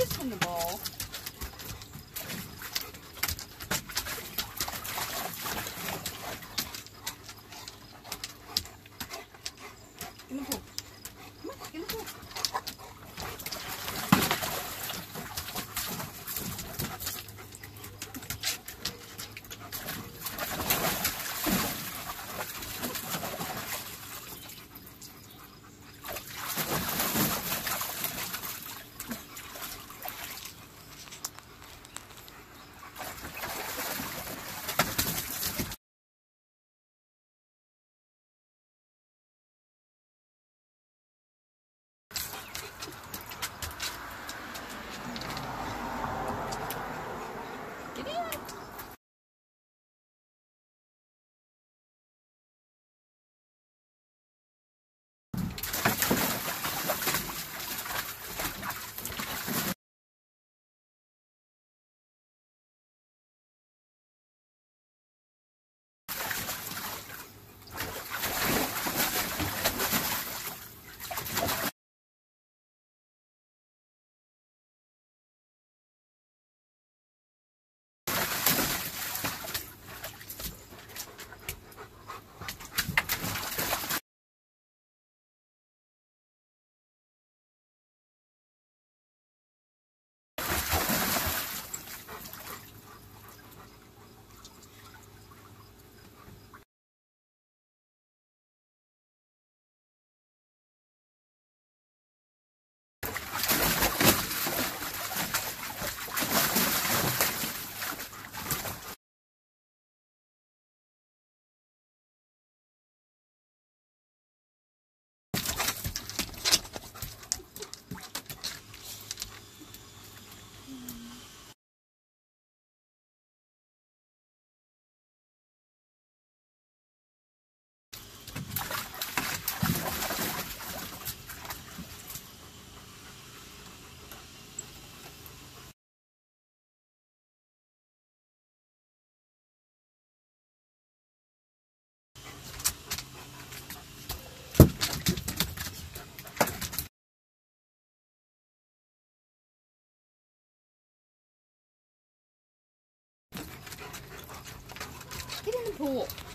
this from the ball. In the pool. 그.